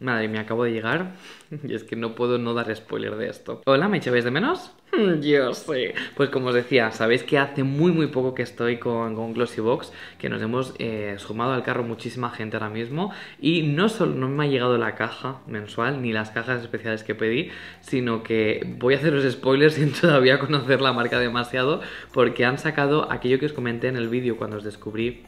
Madre mía, acabo de llegar y es que no puedo no dar spoiler de esto. Hola, ¿me echáis de menos? Yo sé. Pues como os decía, sabéis que hace muy muy poco que estoy con, con Glossybox, que nos hemos eh, sumado al carro muchísima gente ahora mismo y no solo no me ha llegado la caja mensual ni las cajas especiales que pedí, sino que voy a haceros spoilers sin todavía conocer la marca demasiado porque han sacado aquello que os comenté en el vídeo cuando os descubrí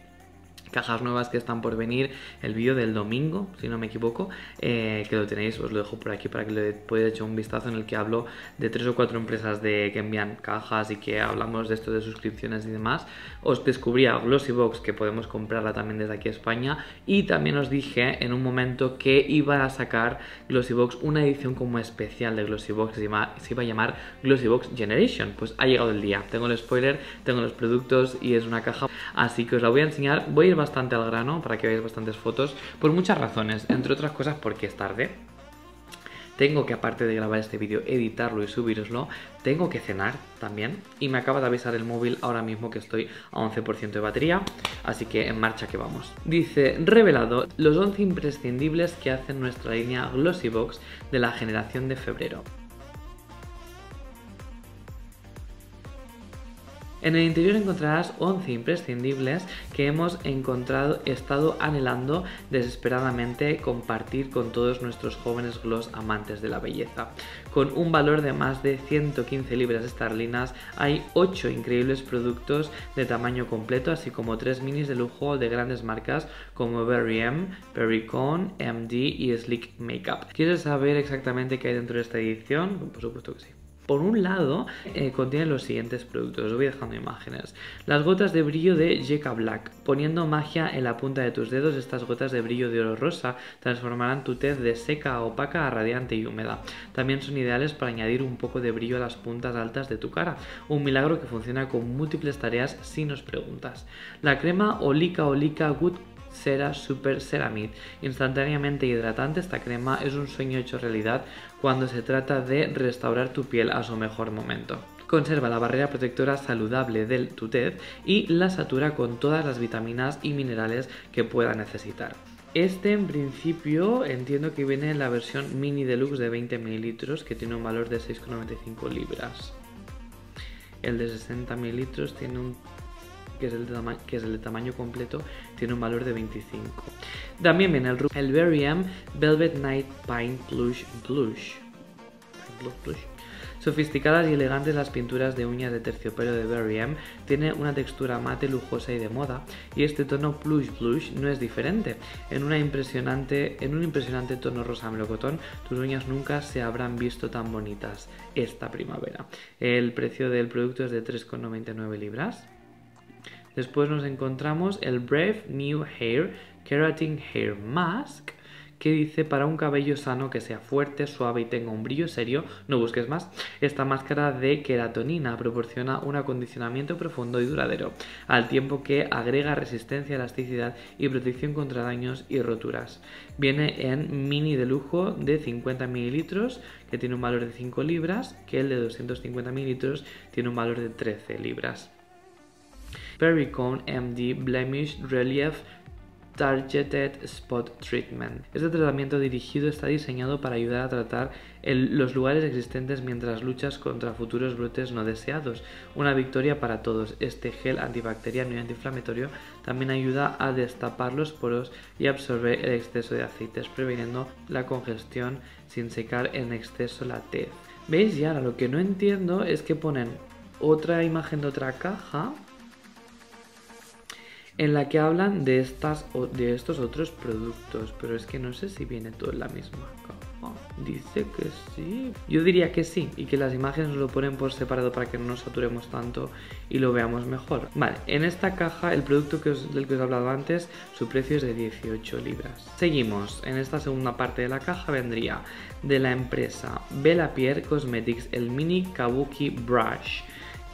cajas nuevas que están por venir, el vídeo del domingo, si no me equivoco, eh, que lo tenéis, os lo dejo por aquí para que le podáis echar un vistazo en el que hablo de tres o cuatro empresas de, que envían cajas y que hablamos de esto de suscripciones y demás. Os descubrí a Glossybox que podemos comprarla también desde aquí a España y también os dije en un momento que iba a sacar Glossybox una edición como especial de Glossybox, se, se iba a llamar Glossybox Generation. Pues ha llegado el día, tengo el spoiler, tengo los productos y es una caja, así que os la voy a enseñar. Voy a ir bastante al grano para que veáis bastantes fotos por muchas razones, entre otras cosas porque es tarde. Tengo que, aparte de grabar este vídeo, editarlo y subiroslo. Tengo que cenar también. Y me acaba de avisar el móvil ahora mismo que estoy a 11% de batería. Así que en marcha que vamos. Dice, revelado los 11 imprescindibles que hacen nuestra línea Glossybox de la generación de febrero. En el interior encontrarás 11 imprescindibles que hemos encontrado, estado anhelando desesperadamente compartir con todos nuestros jóvenes gloss amantes de la belleza. Con un valor de más de 115 libras esterlinas hay 8 increíbles productos de tamaño completo, así como 3 minis de lujo de grandes marcas como Berry M, MD y Slick Makeup. ¿Quieres saber exactamente qué hay dentro de esta edición? Por supuesto que sí. Por un lado, eh, contiene los siguientes productos, os voy dejando imágenes. Las gotas de brillo de Jeka Black. Poniendo magia en la punta de tus dedos, estas gotas de brillo de oro rosa transformarán tu tez de seca a opaca a radiante y húmeda. También son ideales para añadir un poco de brillo a las puntas altas de tu cara. Un milagro que funciona con múltiples tareas si nos preguntas. La crema Olica Olica Good Cera Super Ceramid. Instantáneamente hidratante, esta crema es un sueño hecho realidad cuando se trata de restaurar tu piel a su mejor momento. Conserva la barrera protectora saludable de tu tez y la satura con todas las vitaminas y minerales que pueda necesitar. Este en principio entiendo que viene en la versión mini deluxe de 20 mililitros que tiene un valor de 6,95 libras. El de 60 mililitros tiene un que es, el de tamaño completo, tiene un valor de 25. También viene el, el Berry M Velvet Night Pine Plush Blush. Sofisticadas y elegantes las pinturas de uñas de terciopelo de Berry M tiene una textura mate, lujosa y de moda, y este tono plush blush no es diferente. En, una impresionante, en un impresionante tono rosa melocotón, tus uñas nunca se habrán visto tan bonitas esta primavera. El precio del producto es de 3,99 libras. Después nos encontramos el Brave New Hair Keratin Hair Mask que dice para un cabello sano que sea fuerte, suave y tenga un brillo serio, no busques más. Esta máscara de queratonina proporciona un acondicionamiento profundo y duradero, al tiempo que agrega resistencia, elasticidad y protección contra daños y roturas. Viene en mini de lujo de 50 mililitros, que tiene un valor de 5 libras, que el de 250 mililitros tiene un valor de 13 libras. Perricone MD Blemish Relief Targeted Spot Treatment. Este tratamiento dirigido está diseñado para ayudar a tratar los lugares existentes mientras luchas contra futuros brotes no deseados. Una victoria para todos. Este gel antibacteriano y antiinflamatorio también ayuda a destapar los poros y absorber el exceso de aceites, previniendo la congestión sin secar en exceso la tez. ¿Veis? Y ahora lo que no entiendo es que ponen otra imagen de otra caja en la que hablan de, estas, de estos otros productos, pero es que no sé si viene todo en la misma caja. Dice que sí. Yo diría que sí, y que las imágenes lo ponen por separado para que no nos saturemos tanto y lo veamos mejor. Vale, en esta caja el producto que del que os he hablado antes, su precio es de 18 libras. Seguimos, en esta segunda parte de la caja vendría de la empresa Bella Pierre Cosmetics el Mini Kabuki Brush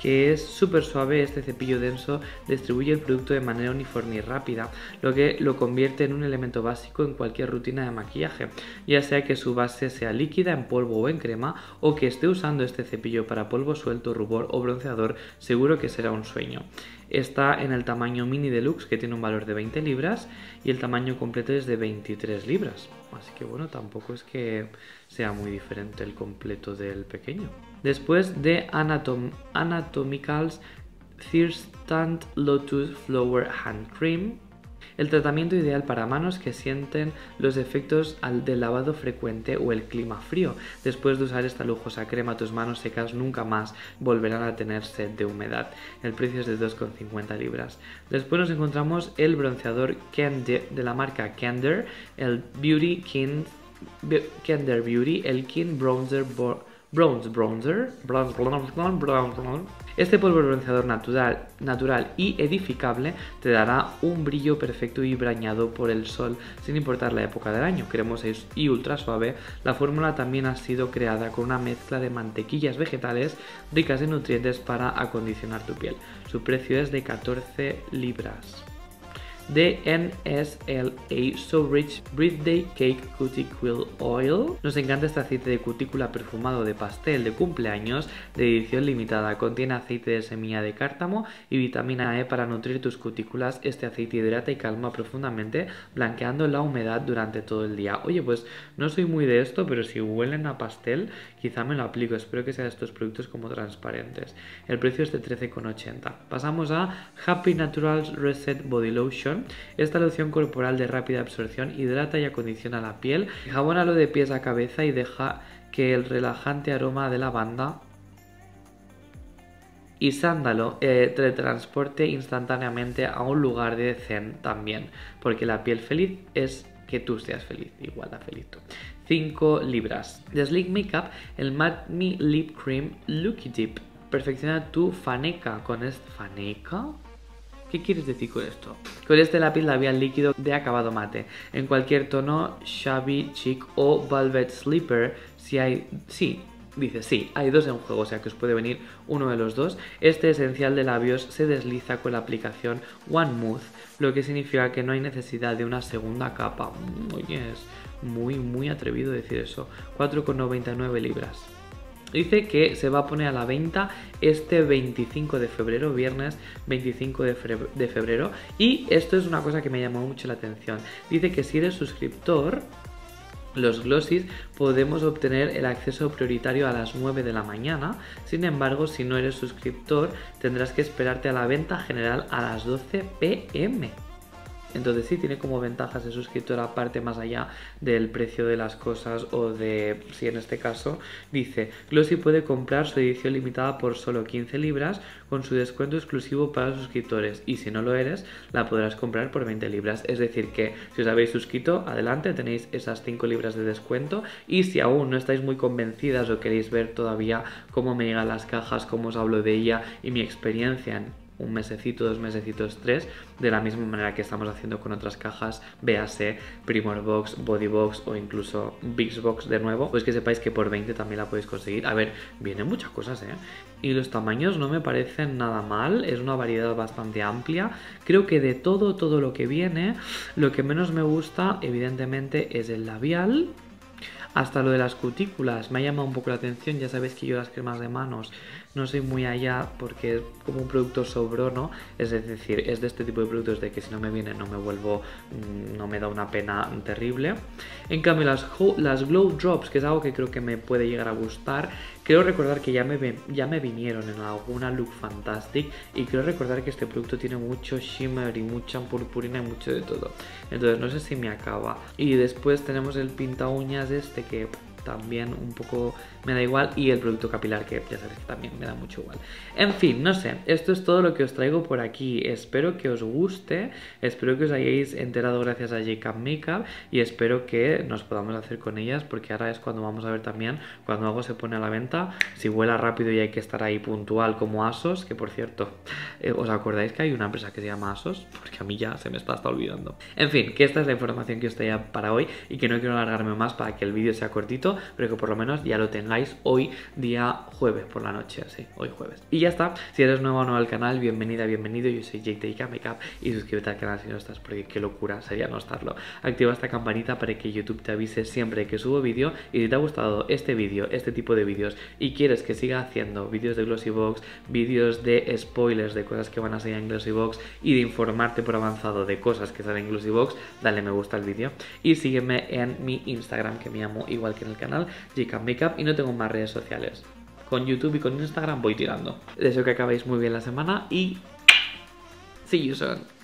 que es súper suave, este cepillo denso distribuye el producto de manera uniforme y rápida, lo que lo convierte en un elemento básico en cualquier rutina de maquillaje, ya sea que su base sea líquida, en polvo o en crema, o que esté usando este cepillo para polvo suelto, rubor o bronceador, seguro que será un sueño. Está en el tamaño mini deluxe que tiene un valor de 20 libras y el tamaño completo es de 23 libras. Así que bueno, tampoco es que sea muy diferente el completo del pequeño. Después de Anatom Anatomicals Thirstant Lotus Flower Hand Cream, el tratamiento ideal para manos que sienten los efectos del lavado frecuente o el clima frío. Después de usar esta lujosa crema, tus manos secas nunca más volverán a tener sed de humedad. El precio es de 2,50 libras. Después nos encontramos el bronceador Candor de la marca Candor, el Beauty King Candor Beauty, el King Bronzer Bronze Bronzer, bronze, bronze, bronze, este polvo bronceador natural, natural y edificable te dará un brillo perfecto y bañado por el sol sin importar la época del año. Cremosa y ultra suave, la fórmula también ha sido creada con una mezcla de mantequillas vegetales ricas en nutrientes para acondicionar tu piel. Su precio es de 14 libras de NSLA So Rich Birthday Cake Cuticle Oil. Nos encanta este aceite de cutícula perfumado de pastel de cumpleaños de edición limitada. Contiene aceite de semilla de cártamo y vitamina E para nutrir tus cutículas. Este aceite hidrata y calma profundamente, blanqueando la humedad durante todo el día. Oye, pues no soy muy de esto, pero si huelen a pastel, quizá me lo aplico. Espero que sean estos productos como transparentes. El precio es de 13,80. Pasamos a Happy Naturals Reset Body Lotion esta loción corporal de rápida absorción hidrata y acondiciona la piel, lo de pies a cabeza y deja que el relajante aroma de lavanda y sándalo eh, te transporte instantáneamente a un lugar de zen también, porque la piel feliz es que tú seas feliz, igual a feliz 5 libras. De Sleek Makeup, el Matte Me Lip Cream Looky Dip. Perfecciona tu faneca con este... ¿Faneca? ¿Qué quieres decir con esto? Con este lápiz labial líquido de acabado mate, en cualquier tono, shabby, chic o velvet slipper, si hay... Sí, dice, sí, hay dos en juego, o sea que os puede venir uno de los dos. Este esencial de labios se desliza con la aplicación One Mouth, lo que significa que no hay necesidad de una segunda capa. Oye, es muy, muy atrevido decir eso. 4,99 libras. Dice que se va a poner a la venta este 25 de febrero, viernes 25 de febrero. Y esto es una cosa que me llamó mucho la atención. Dice que si eres suscriptor, los glossis podemos obtener el acceso prioritario a las 9 de la mañana. Sin embargo, si no eres suscriptor, tendrás que esperarte a la venta general a las 12 pm. Entonces sí tiene como ventajas de suscriptor aparte más allá del precio de las cosas o de, si en este caso, dice, Glossy puede comprar su edición limitada por solo 15 libras con su descuento exclusivo para suscriptores y si no lo eres, la podrás comprar por 20 libras. Es decir que si os habéis suscrito, adelante, tenéis esas 5 libras de descuento y si aún no estáis muy convencidas o queréis ver todavía cómo me llegan las cajas, cómo os hablo de ella y mi experiencia en un mesecito, dos mesecitos, tres, de la misma manera que estamos haciendo con otras cajas, véase Primor Box, Body Box o incluso Big Box de nuevo, pues que sepáis que por 20 también la podéis conseguir. A ver, vienen muchas cosas, ¿eh? Y los tamaños no me parecen nada mal, es una variedad bastante amplia. Creo que de todo, todo lo que viene, lo que menos me gusta, evidentemente, es el labial. Hasta lo de las cutículas me ha llamado un poco la atención, ya sabéis que yo las cremas de manos no soy muy allá porque es como un producto sobrono, es decir, es de este tipo de productos de que si no me viene no me vuelvo, mm, no me da una pena terrible. En cambio las, las Glow Drops, que es algo que creo que me puede llegar a gustar, Quiero recordar que ya me, ya me vinieron en alguna Look Fantastic y quiero recordar que este producto tiene mucho shimmer y mucha purpurina y mucho de todo. Entonces no sé si me acaba. Y después tenemos el pinta uñas este que también un poco me da igual y el producto capilar que ya sabéis que también me da mucho igual. En fin, no sé, esto es todo lo que os traigo por aquí. Espero que os guste, espero que os hayáis enterado gracias a Jacob Makeup y espero que nos podamos hacer con ellas porque ahora es cuando vamos a ver también cuando algo se pone a la venta, si vuela rápido y hay que estar ahí puntual como Asos, que por cierto, eh, ¿os acordáis que hay una empresa que se llama Asos? Porque a mí ya se me está hasta olvidando. En fin, que esta es la información que os traía para hoy y que no quiero alargarme más para que el vídeo sea cortito pero que por lo menos ya lo tengáis hoy día jueves por la noche, así, hoy jueves. Y ya está, si eres nuevo o nuevo al canal, bienvenida, bienvenido, yo soy JTK Makeup y suscríbete al canal si no estás porque qué locura sería no estarlo. Activa esta campanita para que YouTube te avise siempre que subo vídeo y si te ha gustado este vídeo, este tipo de vídeos y quieres que siga haciendo vídeos de Glossybox, vídeos de spoilers de cosas que van a salir en Glossybox y de informarte por avanzado de cosas que salen en Glossybox, dale me gusta al vídeo y sígueme en mi Instagram que me llamo igual que en el canal, JK Makeup y no tengo más redes sociales. Con YouTube y con Instagram voy tirando. Deseo que acabéis muy bien la semana y... See you soon.